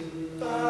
is